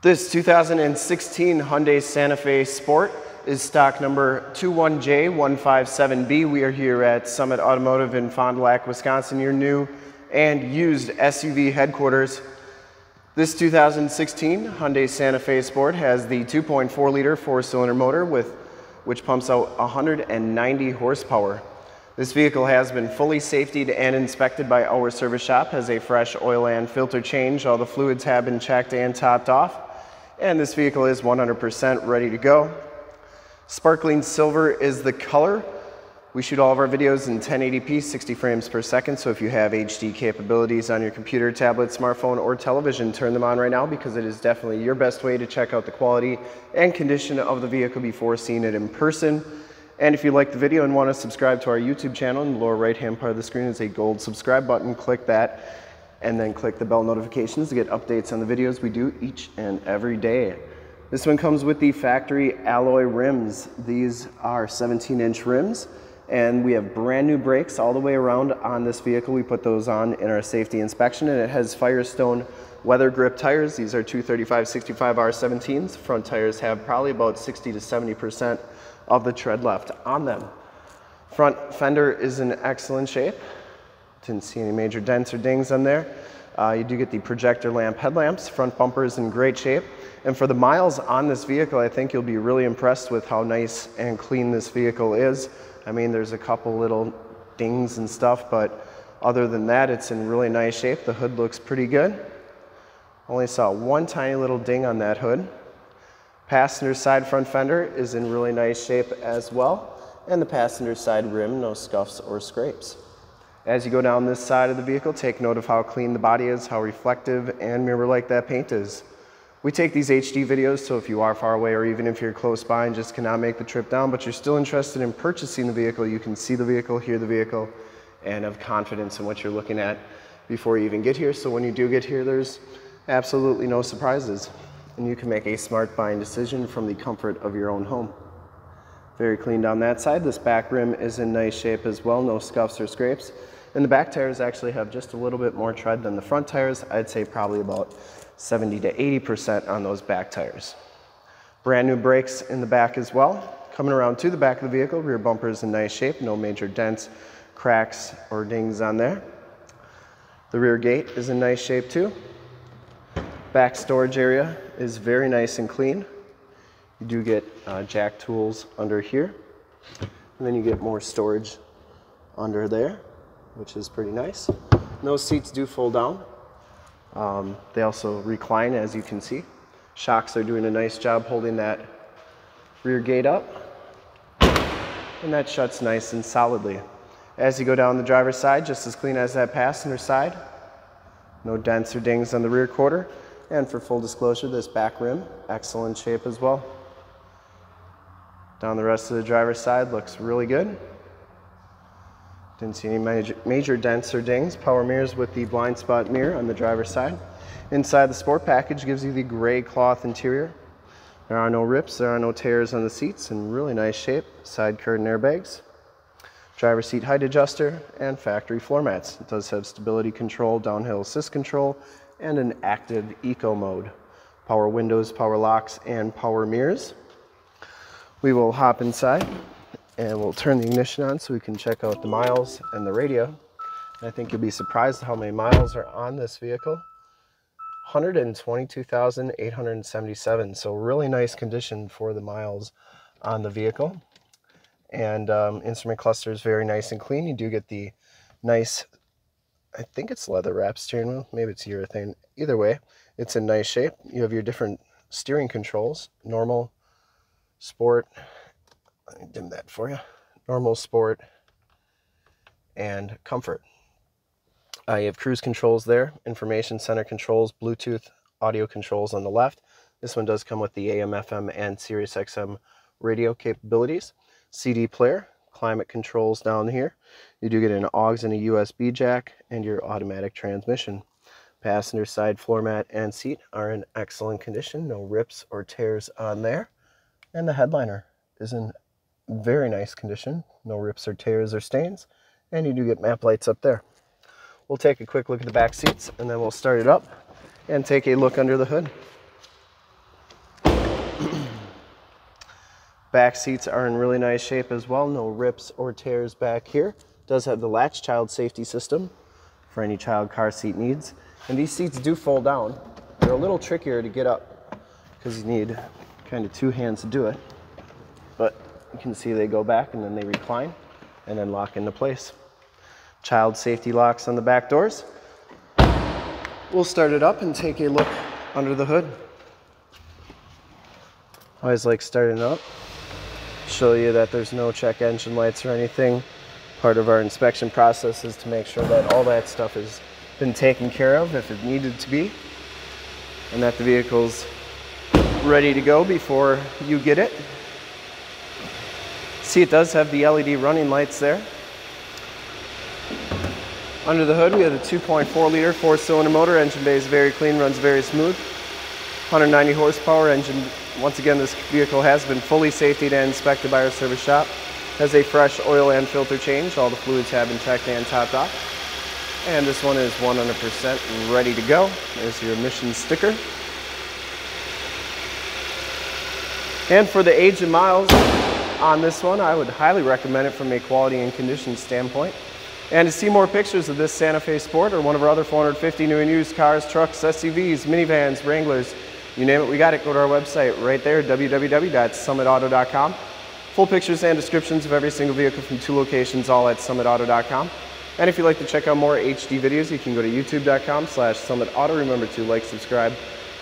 This 2016 Hyundai Santa Fe Sport is stock number 21J157B. We are here at Summit Automotive in Fond du Lac, Wisconsin, your new and used SUV headquarters. This 2016 Hyundai Santa Fe Sport has the 2.4 liter four cylinder motor with which pumps out 190 horsepower. This vehicle has been fully safetied and inspected by our service shop, has a fresh oil and filter change. All the fluids have been checked and topped off and this vehicle is 100% ready to go. Sparkling silver is the color. We shoot all of our videos in 1080p, 60 frames per second, so if you have HD capabilities on your computer, tablet, smartphone, or television, turn them on right now because it is definitely your best way to check out the quality and condition of the vehicle before seeing it in person. And if you like the video and want to subscribe to our YouTube channel, in the lower right hand part of the screen is a gold subscribe button. Click that and then click the bell notifications to get updates on the videos we do each and every day. This one comes with the factory alloy rims. These are 17 inch rims and we have brand new brakes all the way around on this vehicle. We put those on in our safety inspection and it has Firestone Weathergrip tires. These are 235 65 R17s. Front tires have probably about 60 to 70% of the tread left on them. Front fender is in excellent shape. Didn't see any major dents or dings on there. Uh, you do get the projector lamp headlamps. Front bumper is in great shape. And for the miles on this vehicle, I think you'll be really impressed with how nice and clean this vehicle is. I mean, there's a couple little dings and stuff, but other than that, it's in really nice shape. The hood looks pretty good. Only saw one tiny little ding on that hood. Passenger side front fender is in really nice shape as well. And the passenger side rim, no scuffs or scrapes. As you go down this side of the vehicle, take note of how clean the body is, how reflective and mirror-like that paint is. We take these HD videos, so if you are far away or even if you're close by and just cannot make the trip down, but you're still interested in purchasing the vehicle, you can see the vehicle, hear the vehicle, and have confidence in what you're looking at before you even get here. So when you do get here, there's absolutely no surprises, and you can make a smart buying decision from the comfort of your own home. Very clean down that side. This back rim is in nice shape as well, no scuffs or scrapes. And the back tires actually have just a little bit more tread than the front tires. I'd say probably about 70 to 80% on those back tires. Brand new brakes in the back as well. Coming around to the back of the vehicle, rear bumper is in nice shape, no major dents, cracks, or dings on there. The rear gate is in nice shape too. Back storage area is very nice and clean. You do get uh, jack tools under here. And then you get more storage under there which is pretty nice. And those seats do fold down. Um, they also recline, as you can see. Shocks are doing a nice job holding that rear gate up. And that shuts nice and solidly. As you go down the driver's side, just as clean as that passenger side. No dents or dings on the rear quarter. And for full disclosure, this back rim, excellent shape as well. Down the rest of the driver's side looks really good. Didn't see any major, major dents or dings. Power mirrors with the blind spot mirror on the driver's side. Inside the sport package gives you the gray cloth interior. There are no rips, there are no tears on the seats, in really nice shape. Side curtain airbags, driver seat height adjuster, and factory floor mats. It does have stability control, downhill assist control, and an active eco mode. Power windows, power locks, and power mirrors. We will hop inside and we'll turn the ignition on so we can check out the miles and the radio. And I think you'll be surprised how many miles are on this vehicle. 122,877, so really nice condition for the miles on the vehicle. And um, instrument cluster is very nice and clean. You do get the nice, I think it's leather wrap steering wheel, maybe it's urethane. Either way, it's in nice shape. You have your different steering controls, normal, sport, let me dim that for you. Normal, sport, and comfort. Uh, you have cruise controls there, information center controls, Bluetooth audio controls on the left. This one does come with the AM, FM, and Sirius XM radio capabilities. CD player, climate controls down here. You do get an AUX and a USB jack, and your automatic transmission. Passenger side floor mat and seat are in excellent condition, no rips or tears on there. And the headliner is in very nice condition. No rips or tears or stains. And you do get map lights up there. We'll take a quick look at the back seats and then we'll start it up and take a look under the hood. back seats are in really nice shape as well. No rips or tears back here. Does have the latch child safety system for any child car seat needs. And these seats do fold down. They're a little trickier to get up because you need kind of two hands to do it. You can see they go back and then they recline and then lock into place. Child safety locks on the back doors. We'll start it up and take a look under the hood. Always like starting up. Show you that there's no check engine lights or anything. Part of our inspection process is to make sure that all that stuff has been taken care of if it needed to be. And that the vehicle's ready to go before you get it. See, it does have the LED running lights there. Under the hood, we have a 2.4 liter four cylinder motor. Engine bay is very clean, runs very smooth. 190 horsepower engine. Once again, this vehicle has been fully safety and inspected by our service shop. Has a fresh oil and filter change. All the fluids have been checked and topped off. And this one is 100% ready to go. There's your emissions sticker. And for the age and miles, on this one. I would highly recommend it from a quality and condition standpoint. And to see more pictures of this Santa Fe Sport or one of our other 450 new and used cars, trucks, SUVs, minivans, Wranglers, you name it, we got it. Go to our website right there, www.summitauto.com. Full pictures and descriptions of every single vehicle from two locations, all at summitauto.com. And if you'd like to check out more HD videos, you can go to youtube.com slash summitauto. Remember to like, subscribe,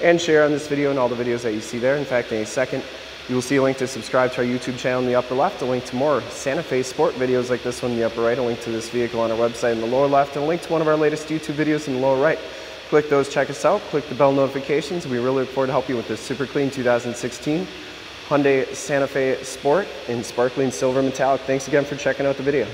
and share on this video and all the videos that you see there. In fact, in a second, you will see a link to subscribe to our YouTube channel in the upper left, a link to more Santa Fe sport videos like this one in the upper right, a link to this vehicle on our website in the lower left, and a link to one of our latest YouTube videos in the lower right. Click those, check us out, click the bell notifications. We really look forward to helping you with this super clean 2016 Hyundai Santa Fe Sport in sparkling silver metallic. Thanks again for checking out the video.